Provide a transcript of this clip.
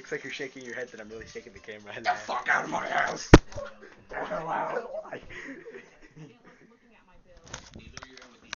looks like you're shaking your head, and I'm really shaking the camera. Get the fuck out of my house! Get the hell out!